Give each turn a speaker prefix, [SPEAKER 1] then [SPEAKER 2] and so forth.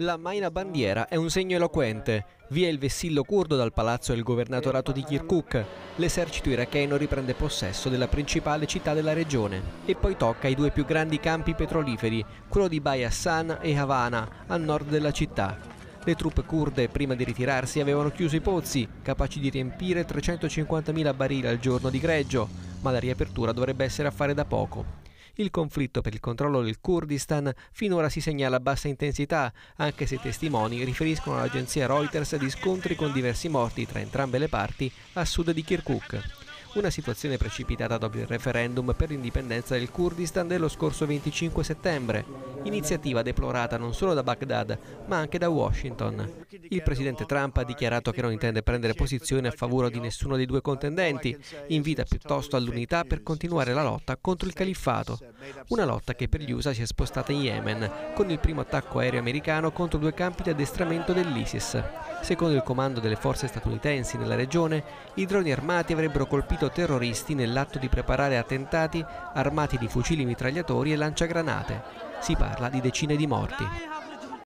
[SPEAKER 1] La Maina bandiera è un segno eloquente. Via il vessillo curdo dal palazzo del governatorato di Kirkuk. L'esercito iracheno riprende possesso della principale città della regione. E poi tocca ai due più grandi campi petroliferi, quello di Bay Hassan e Havana, a nord della città. Le truppe kurde, prima di ritirarsi, avevano chiuso i pozzi, capaci di riempire 350.000 barili al giorno di greggio, ma la riapertura dovrebbe essere affare da poco. Il conflitto per il controllo del Kurdistan finora si segnala a bassa intensità, anche se testimoni riferiscono all'agenzia Reuters di scontri con diversi morti tra entrambe le parti a sud di Kirkuk. Una situazione precipitata dopo il referendum per l'indipendenza del Kurdistan dello scorso 25 settembre, iniziativa deplorata non solo da Baghdad ma anche da Washington. Il presidente Trump ha dichiarato che non intende prendere posizione a favore di nessuno dei due contendenti, invita piuttosto all'unità per continuare la lotta contro il califfato, una lotta che per gli USA si è spostata in Yemen, con il primo attacco aereo americano contro due campi di addestramento dell'ISIS. Secondo il comando delle forze statunitensi nella regione, i droni armati avrebbero colpito terroristi nell'atto di preparare attentati armati di fucili mitragliatori e lanciagranate. Si parla di decine di morti.